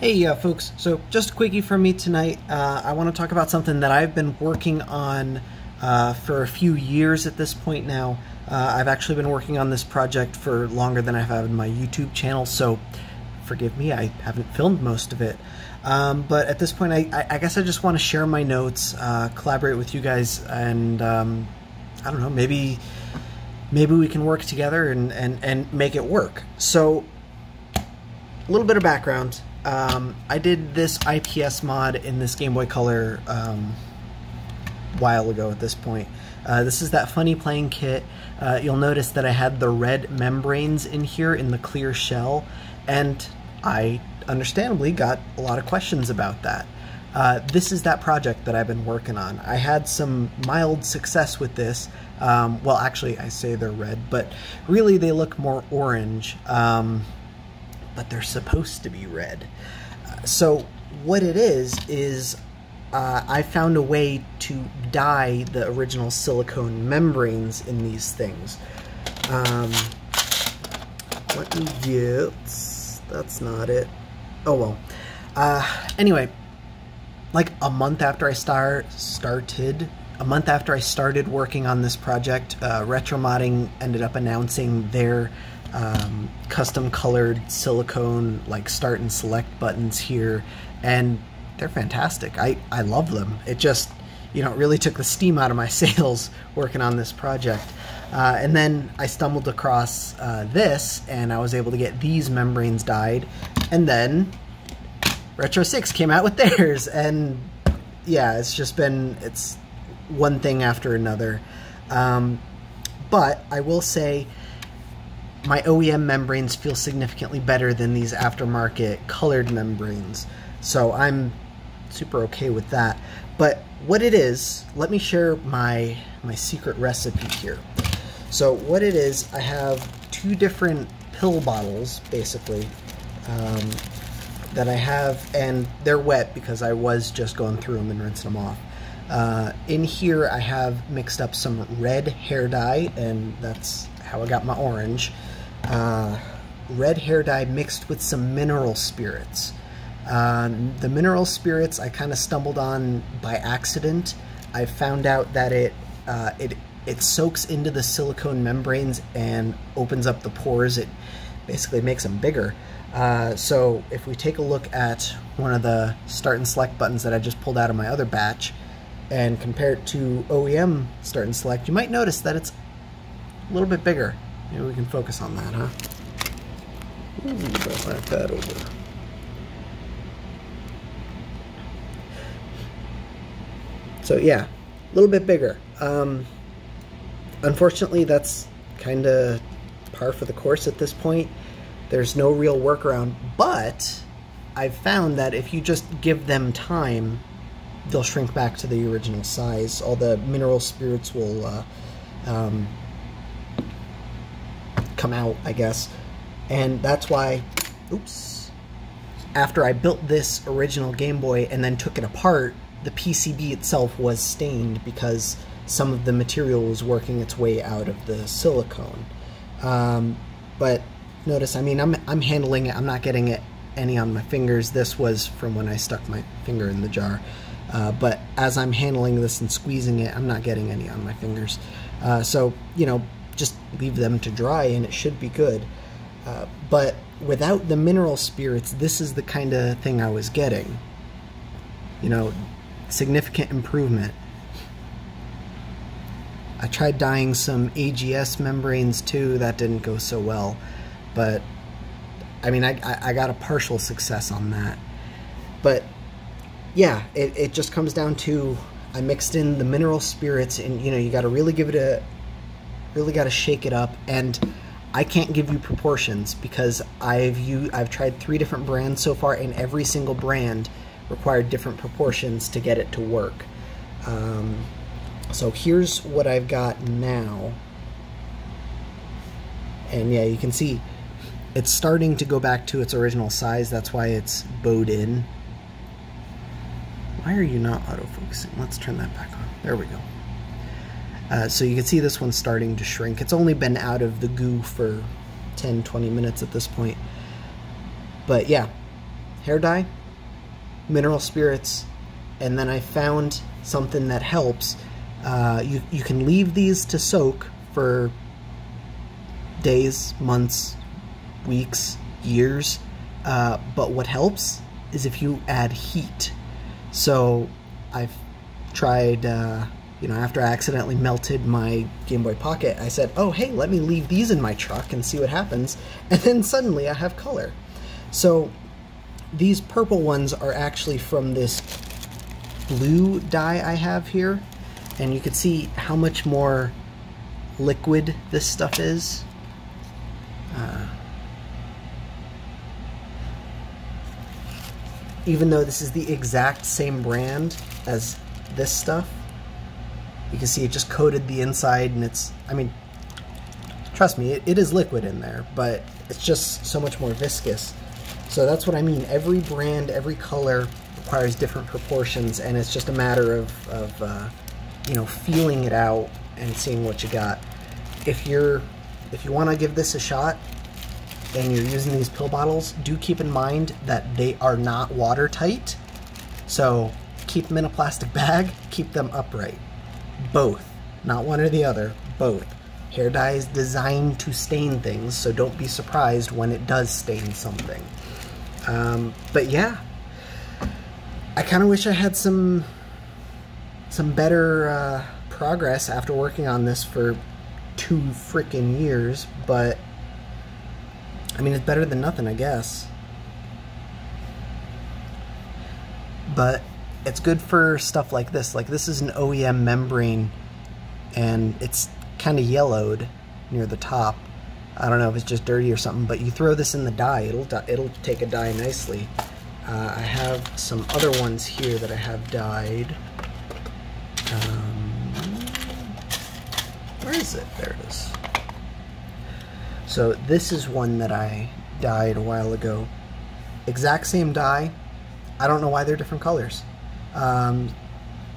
Hey, uh, folks. So, just a quickie from me tonight. Uh, I want to talk about something that I've been working on uh, for a few years at this point now. Uh, I've actually been working on this project for longer than I've had on my YouTube channel, so forgive me, I haven't filmed most of it. Um, but at this point, I, I, guess I just want to share my notes, uh, collaborate with you guys, and um, I don't know, maybe maybe we can work together and, and, and make it work. So, a little bit of background. Um, I did this IPS mod in this Game Boy Color um, while ago at this point. Uh, this is that FunnyPlaying kit. Uh, you'll notice that I had the red membranes in here in the clear shell, and I understandably got a lot of questions about that. Uh, this is that project that I've been working on. I had some mild success with this. Um, well, actually, I say they're red, but really they look more orange. Um, but they're supposed to be red. Uh, so what it is is uh, I found a way to dye the original silicone membranes in these things. Um, let me get, that's not it. Oh well. Uh, anyway, like a month after I start started, a month after I started working on this project, uh, Retromodding ended up announcing their um, custom colored silicone like start and select buttons here and they're fantastic. I, I love them. It just you know it really took the steam out of my sails working on this project. Uh, and then I stumbled across uh, this and I was able to get these membranes dyed and then RetroSix came out with theirs and yeah it's just been it's one thing after another. Um, but I will say my OEM membranes feel significantly better than these aftermarket colored membranes. So I'm super okay with that. But what it is, let me share my, my secret recipe here. So what it is, I have two different pill bottles, basically, um, that I have, and they're wet because I was just going through them and rinsing them off. Uh, in here, I have mixed up some red hair dye, and that's how I got my orange uh, red hair dye mixed with some mineral spirits. Um, the mineral spirits I kind of stumbled on by accident. I found out that it uh, it it soaks into the silicone membranes and opens up the pores. It basically makes them bigger. Uh, so if we take a look at one of the start and select buttons that I just pulled out of my other batch and compare it to OEM start and select, you might notice that it's a little bit bigger. Maybe we can focus on that, huh? Ooh, that over. So yeah, a little bit bigger. Um, unfortunately, that's kind of par for the course at this point. There's no real workaround, but I've found that if you just give them time, they'll shrink back to the original size. All the mineral spirits will uh, um, come out, I guess. And that's why, oops, after I built this original Game Boy and then took it apart, the PCB itself was stained because some of the material was working its way out of the silicone. Um, but notice, I mean, I'm, I'm handling it, I'm not getting it any on my fingers. This was from when I stuck my finger in the jar. Uh, but as I'm handling this and squeezing it, I'm not getting any on my fingers. Uh, so, you know, just leave them to dry and it should be good. Uh, but without the mineral spirits, this is the kind of thing I was getting. You know, significant improvement. I tried dyeing some AGS membranes too, that didn't go so well. But, I mean, I, I got a partial success on that. But, yeah, it, it just comes down to I mixed in the mineral spirits and, you know, you got to really give it a, really got to shake it up and I can't give you proportions because I've you I've tried three different brands so far and every single brand required different proportions to get it to work. Um, so here's what I've got now. And yeah, you can see it's starting to go back to its original size. That's why it's bowed in. Why are you not autofocusing? Let's turn that back on. There we go. Uh, so you can see this one's starting to shrink. It's only been out of the goo for 10, 20 minutes at this point. But yeah, hair dye, mineral spirits, and then I found something that helps. Uh, you, you can leave these to soak for days, months, weeks, years, uh, but what helps is if you add heat. So I've tried, uh, you know, after I accidentally melted my Game Boy Pocket, I said, oh, hey, let me leave these in my truck and see what happens. And then suddenly I have color. So these purple ones are actually from this blue dye I have here. And you can see how much more liquid this stuff is. Uh, even though this is the exact same brand as this stuff, you can see it just coated the inside and it's, I mean, trust me, it, it is liquid in there, but it's just so much more viscous. So that's what I mean. Every brand, every color requires different proportions, and it's just a matter of, of uh, you know, feeling it out and seeing what you got. If you're, if you want to give this a shot, and you're using these pill bottles, do keep in mind that they are not watertight. So keep them in a plastic bag, keep them upright. Both, not one or the other, both. Hair dye is designed to stain things, so don't be surprised when it does stain something. Um, but yeah, I kind of wish I had some some better uh, progress after working on this for two freaking years, but I mean, it's better than nothing, I guess. But it's good for stuff like this. Like this is an OEM membrane and it's kind of yellowed near the top. I don't know if it's just dirty or something, but you throw this in the dye, it'll it'll take a dye nicely. Uh, I have some other ones here that I have dyed. Um, where is it? There it is. So this is one that I dyed a while ago. Exact same dye. I don't know why they're different colors. Um,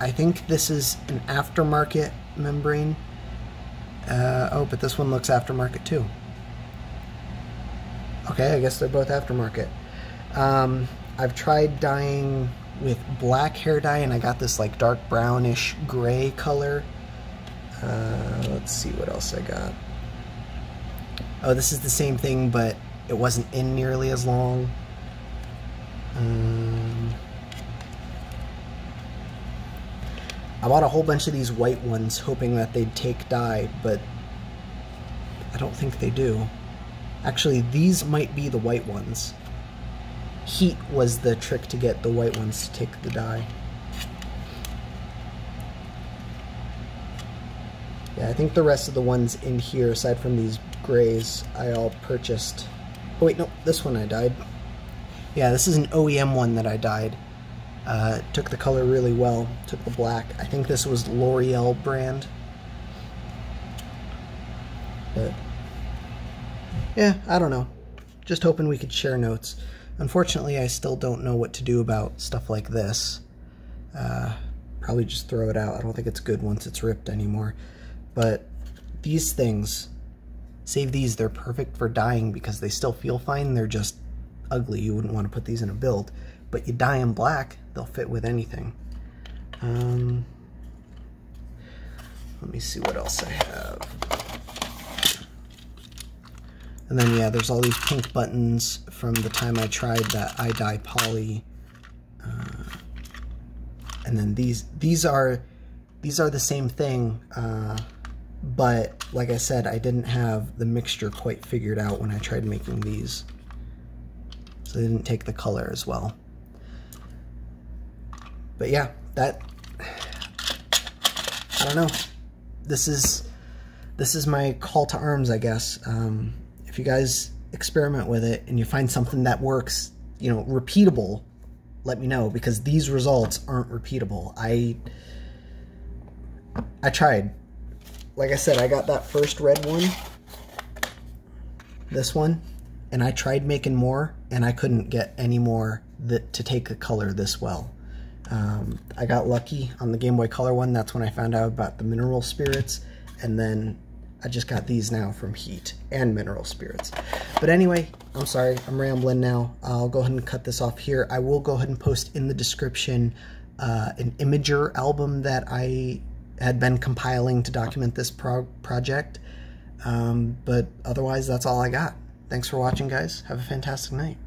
I think this is an aftermarket membrane. Uh, oh, but this one looks aftermarket too. Okay, I guess they're both aftermarket. Um, I've tried dyeing with black hair dye and I got this like dark brownish gray color. Uh, let's see what else I got. Oh, this is the same thing, but it wasn't in nearly as long. Um, I bought a whole bunch of these white ones hoping that they'd take dye, but I don't think they do. Actually, these might be the white ones. Heat was the trick to get the white ones to take the dye. Yeah, I think the rest of the ones in here, aside from these grays, I all purchased. Oh wait, no, this one I dyed. Yeah, this is an OEM one that I dyed. Uh, took the color really well, took the black. I think this was L'Oreal brand. But, yeah, I don't know. Just hoping we could share notes. Unfortunately, I still don't know what to do about stuff like this. Uh, probably just throw it out. I don't think it's good once it's ripped anymore. But these things, save these, they're perfect for dyeing because they still feel fine. They're just ugly. You wouldn't want to put these in a build. But you dye them black, they'll fit with anything. Um, let me see what else I have. And then, yeah, there's all these pink buttons from the time I tried that iDye Poly. Uh, and then these, these are, these are the same thing. Uh, but like I said, I didn't have the mixture quite figured out when I tried making these. So they didn't take the color as well. But yeah, that, I don't know. This is, this is my call to arms, I guess. Um, if you guys experiment with it and you find something that works, you know, repeatable, let me know because these results aren't repeatable. I, I tried like I said, I got that first red one, this one, and I tried making more, and I couldn't get any more that, to take a color this well. Um, I got lucky on the Game Boy Color one. That's when I found out about the mineral spirits, and then I just got these now from Heat and Mineral Spirits. But anyway, I'm sorry, I'm rambling now. I'll go ahead and cut this off here. I will go ahead and post in the description uh, an Imgur album that I had been compiling to document this pro project. Um, but otherwise, that's all I got. Thanks for watching, guys. Have a fantastic night.